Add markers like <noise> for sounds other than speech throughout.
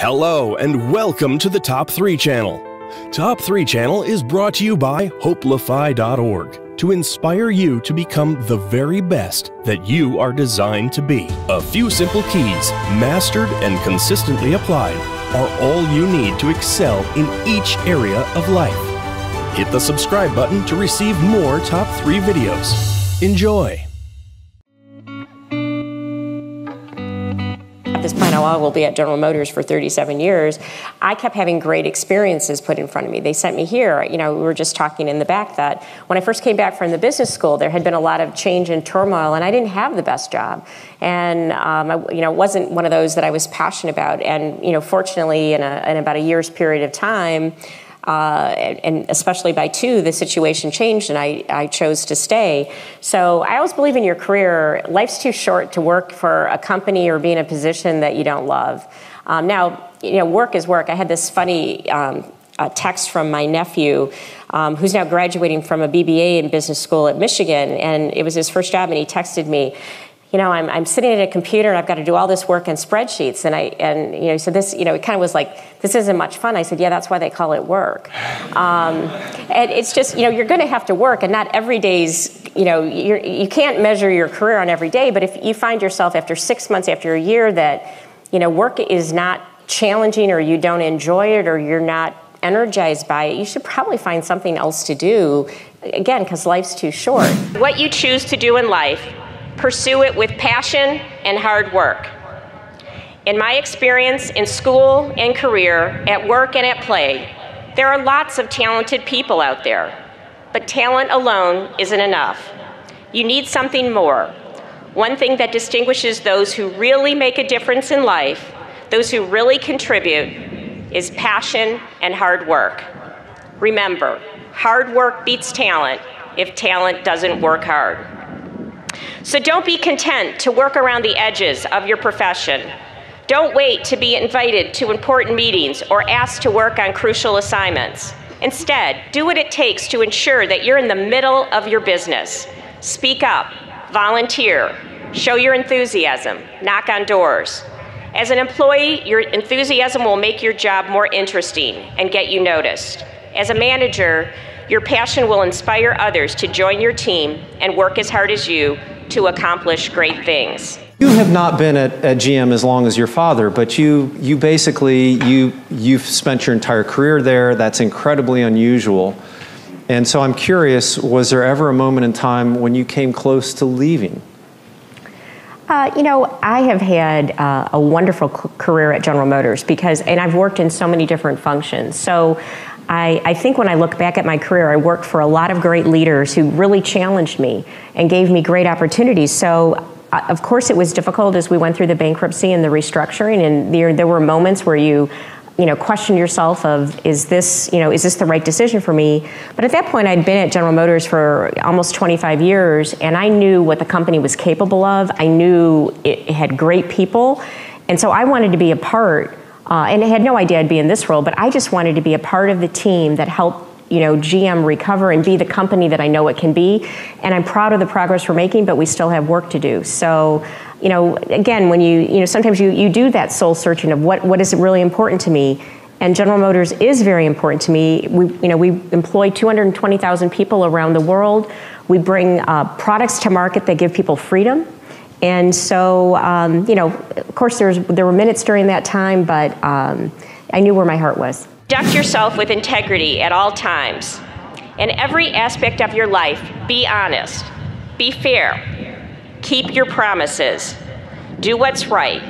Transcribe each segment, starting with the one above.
Hello, and welcome to the Top 3 Channel. Top 3 Channel is brought to you by Hopelify.org to inspire you to become the very best that you are designed to be. A few simple keys, mastered and consistently applied, are all you need to excel in each area of life. Hit the subscribe button to receive more Top 3 videos. Enjoy! Point, I will be at General Motors for 37 years. I kept having great experiences put in front of me. They sent me here. You know, we were just talking in the back that when I first came back from the business school, there had been a lot of change and turmoil, and I didn't have the best job. And um, I, you know, wasn't one of those that I was passionate about. And you know, fortunately, in, a, in about a year's period of time. Uh, and especially by two, the situation changed and I, I chose to stay. So I always believe in your career, life's too short to work for a company or be in a position that you don't love. Um, now, you know, work is work. I had this funny um, text from my nephew, um, who's now graduating from a BBA in business school at Michigan, and it was his first job, and he texted me, you know, I'm, I'm sitting at a computer and I've got to do all this work in spreadsheets. And I, and, you know, so this, you know, it kind of was like, this isn't much fun. I said, yeah, that's why they call it work. Um, and it's just, you know, you're going to have to work and not every day's, you know, you're, you can't measure your career on every day. But if you find yourself after six months, after a year that, you know, work is not challenging or you don't enjoy it or you're not energized by it, you should probably find something else to do. Again, because life's too short. What you choose to do in life pursue it with passion and hard work. In my experience in school and career, at work and at play, there are lots of talented people out there, but talent alone isn't enough. You need something more. One thing that distinguishes those who really make a difference in life, those who really contribute, is passion and hard work. Remember, hard work beats talent if talent doesn't work hard. So don't be content to work around the edges of your profession. Don't wait to be invited to important meetings or asked to work on crucial assignments. Instead, do what it takes to ensure that you're in the middle of your business. Speak up, volunteer, show your enthusiasm, knock on doors. As an employee, your enthusiasm will make your job more interesting and get you noticed. As a manager, your passion will inspire others to join your team and work as hard as you to accomplish great things. You have not been at, at GM as long as your father, but you, you basically, you, you've spent your entire career there. That's incredibly unusual. And so I'm curious, was there ever a moment in time when you came close to leaving? Uh, you know, I have had uh, a wonderful career at General Motors because, and I've worked in so many different functions. So I, I, think when I look back at my career, I worked for a lot of great leaders who really challenged me and gave me great opportunities. So, uh, of course, it was difficult as we went through the bankruptcy and the restructuring, and there, there were moments where you you know question yourself of is this you know is this the right decision for me? But at that point i'd been at general motors for almost 25 years and i knew what the company was capable of. I knew it had great people. And so i wanted to be a part uh, and I had no idea I'd be in this role, but I just wanted to be a part of the team that helped you know GM recover and be the company that I know it can be. And I'm proud of the progress we're making, but we still have work to do. So, you know, again, when you you know sometimes you you do that soul searching of what what is really important to me. And General Motors is very important to me. We, you know, we employ 220,000 people around the world. We bring uh, products to market that give people freedom and so, um, you know, of course, there, there were minutes during that time, but um, I knew where my heart was. Conduct yourself with integrity at all times. In every aspect of your life, be honest, be fair, keep your promises, do what's right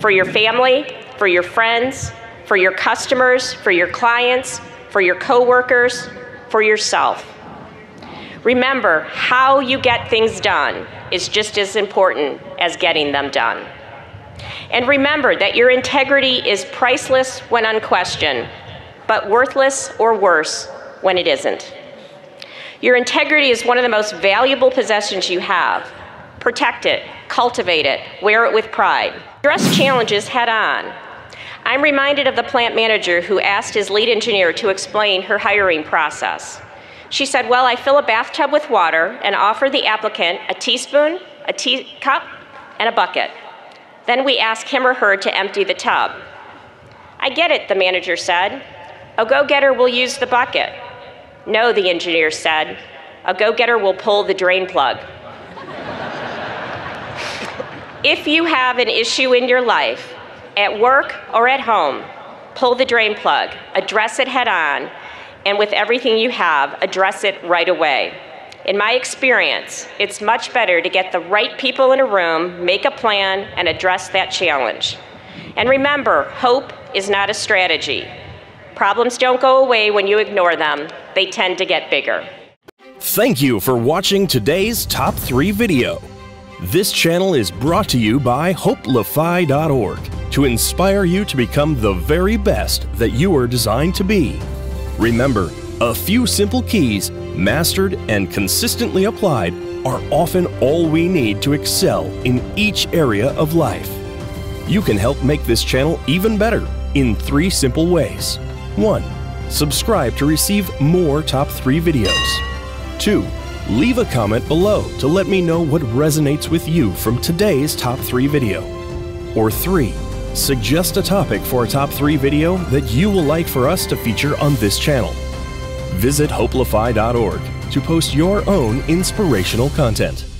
for your family, for your friends, for your customers, for your clients, for your coworkers, for yourself. Remember, how you get things done is just as important as getting them done. And remember that your integrity is priceless when unquestioned, but worthless or worse when it isn't. Your integrity is one of the most valuable possessions you have. Protect it, cultivate it, wear it with pride. Address challenges head on. I'm reminded of the plant manager who asked his lead engineer to explain her hiring process. She said, Well, I fill a bathtub with water and offer the applicant a teaspoon, a teacup, and a bucket. Then we ask him or her to empty the tub. I get it, the manager said. A go getter will use the bucket. No, the engineer said. A go getter will pull the drain plug. <laughs> if you have an issue in your life, at work or at home, pull the drain plug, address it head on, and with everything you have, address it right away. In my experience, it's much better to get the right people in a room, make a plan, and address that challenge. And remember, hope is not a strategy. Problems don't go away when you ignore them, they tend to get bigger. Thank you for watching today's Top 3 video. This channel is brought to you by HopeLify.org to inspire you to become the very best that you are designed to be. Remember, a few simple keys, mastered and consistently applied, are often all we need to excel in each area of life. You can help make this channel even better in three simple ways. 1. Subscribe to receive more Top 3 videos. 2. Leave a comment below to let me know what resonates with you from today's Top 3 video. Or 3. Suggest a topic for a Top 3 video that you will like for us to feature on this channel visit hopelify.org to post your own inspirational content.